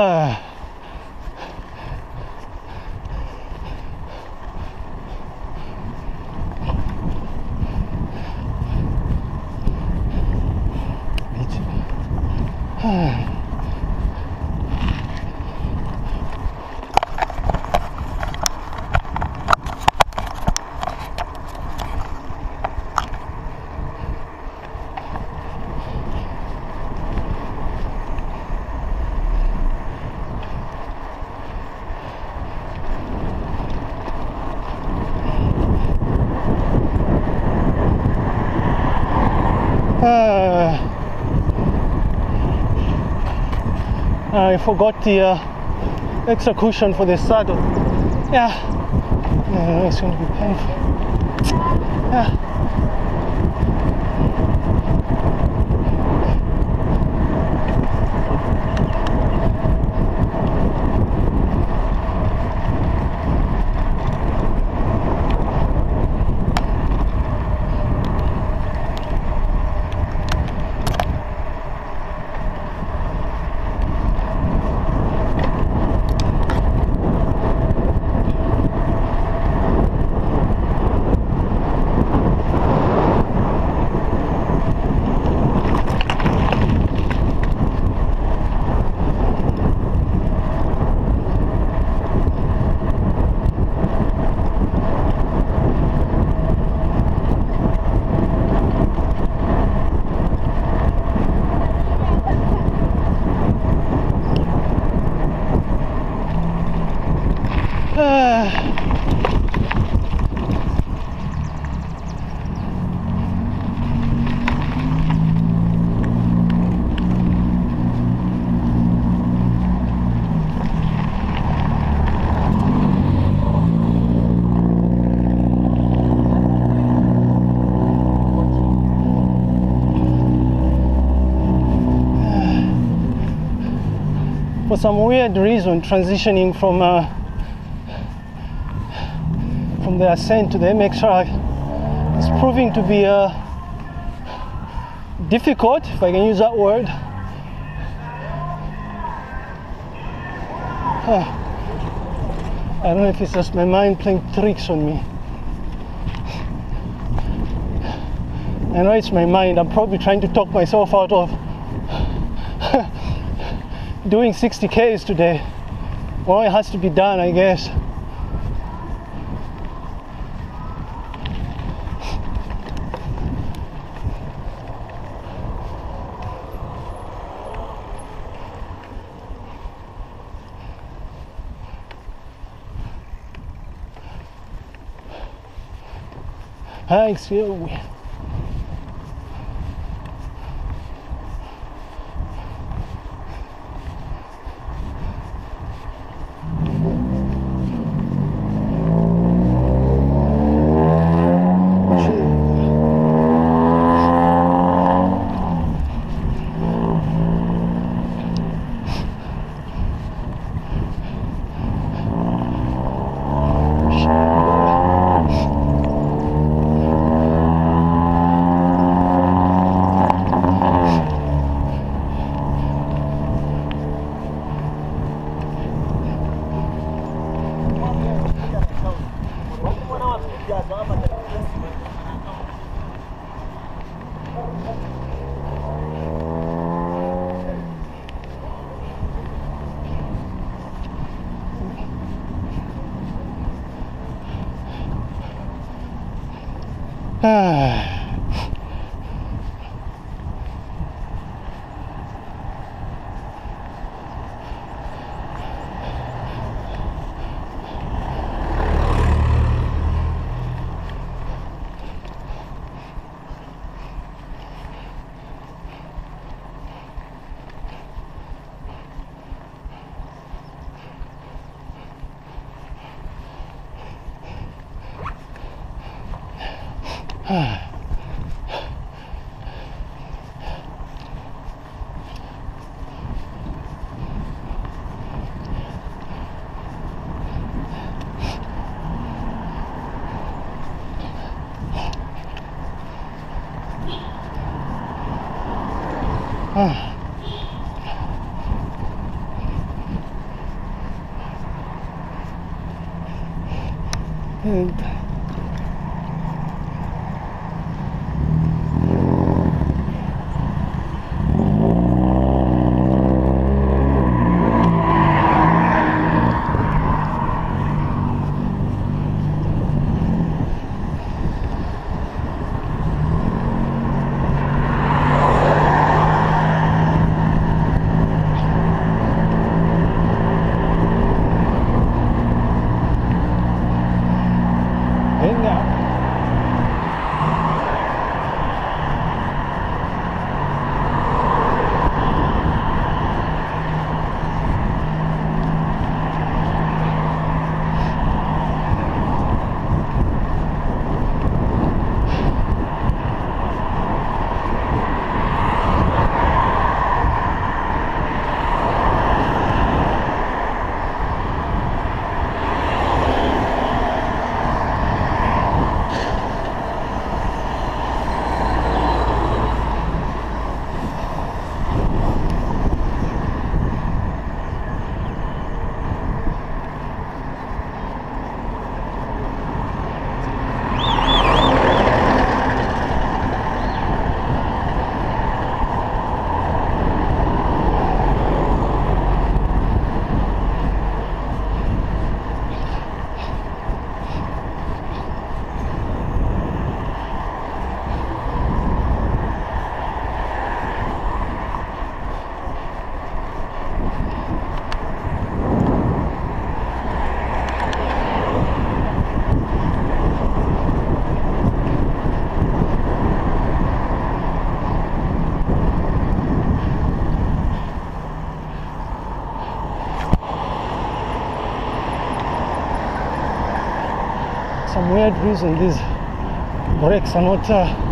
Ah. Bitte. Ah. Ah. I forgot the uh, extra cushion for the saddle. Yeah. yeah it's going to be painful. Yeah. Ah. For some weird reason, transitioning from uh, from the ascent to the MX track is proving to be uh, difficult, if I can use that word. I don't know if it's just my mind playing tricks on me. I know it's my mind. I'm probably trying to talk myself out of doing 60 Ks today. Well, it has to be done, I guess. Thanks, you. Oh. Some weird reason. These brakes are not uh,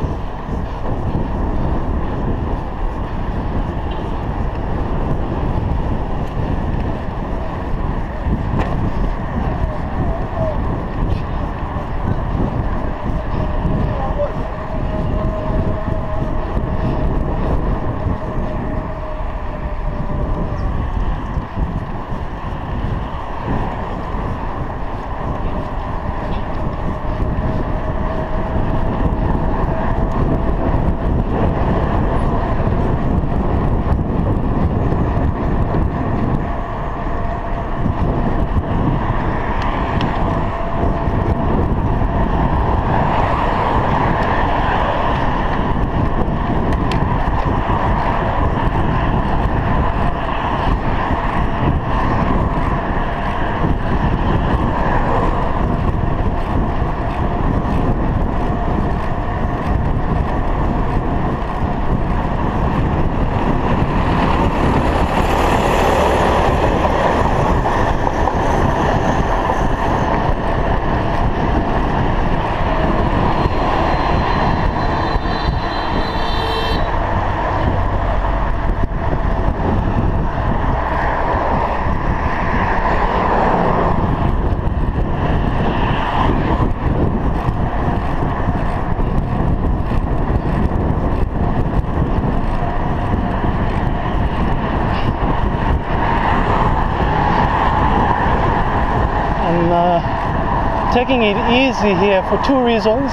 I'm uh, taking it easy here for two reasons.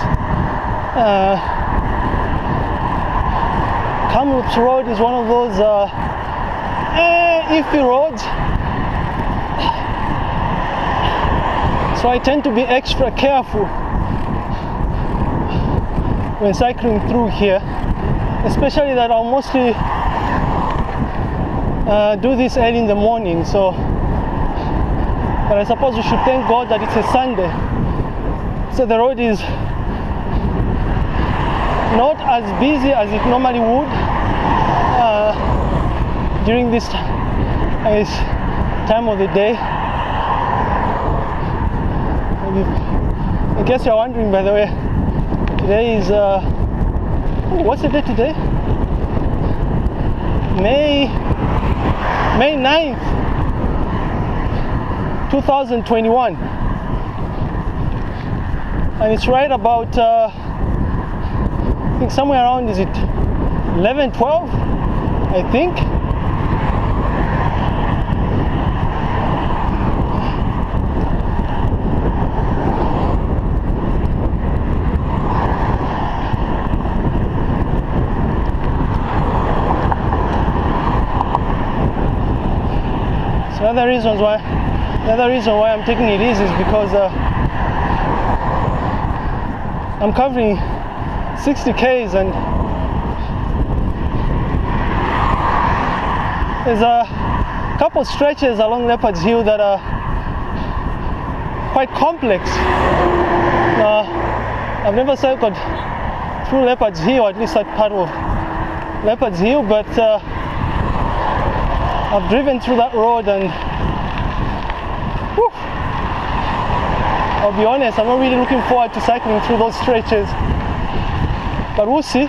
Uh, Kamloops Road is one of those uh, eh, iffy roads. So I tend to be extra careful when cycling through here, especially that I'll mostly uh, do this early in the morning. So but I suppose we should thank God that it's a Sunday. So the road is not as busy as it normally would uh, during this time of the day. In case you're wondering, by the way, today is uh, what's the date today? May May 9th. 2021 and it's right about uh, I think somewhere around is it 11 12 I think? So other reasons why the other reason why I'm taking it easy is because uh, I'm covering 60 Ks and there's a couple stretches along Leopard's Hill that are quite complex. Uh, I've never cycled through Leopard's Hill, at least that part of Leopard's Hill, but uh, I've driven through that road and I'll be honest, I'm not really looking forward to cycling through those stretches. But we'll see.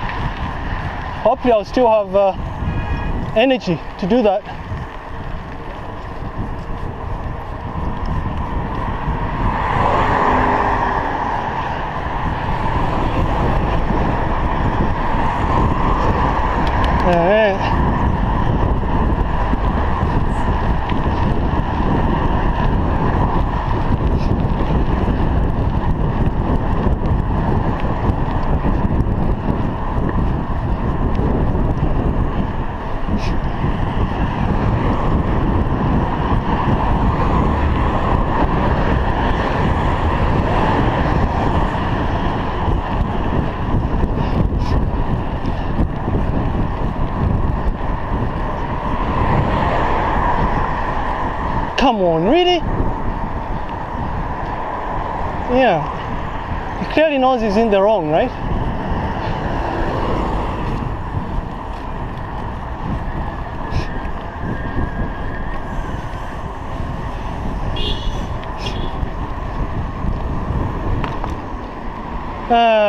Hopefully, I'll still have uh, energy to do that. On, really? Yeah. He clearly knows he's in the wrong, right? Uh,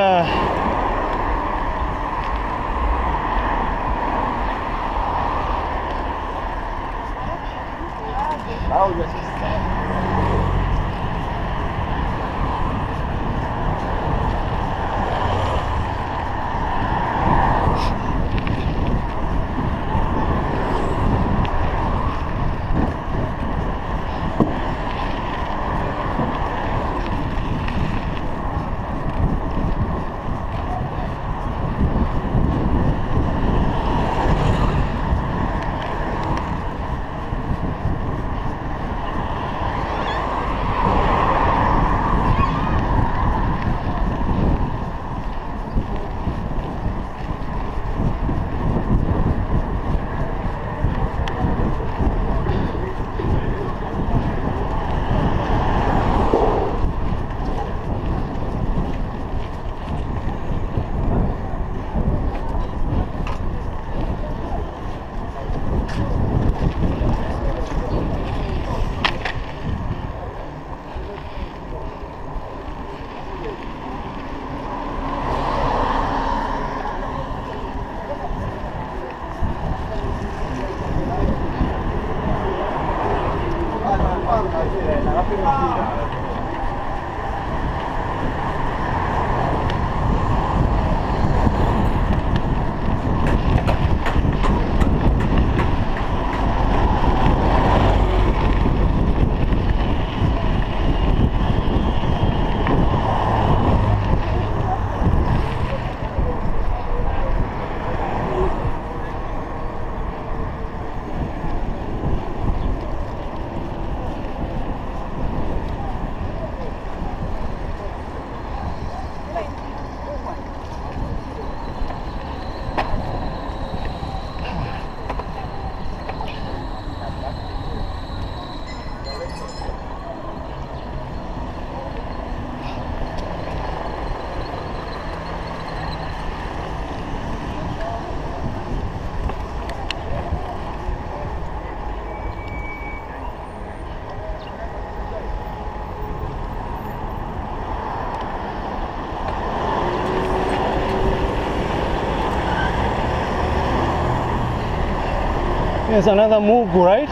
Here's another move, right?